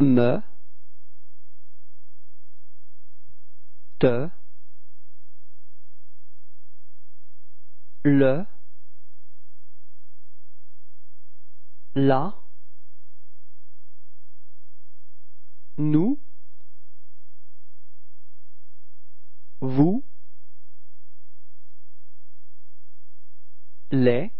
me, te, le, la, nous, vous, les,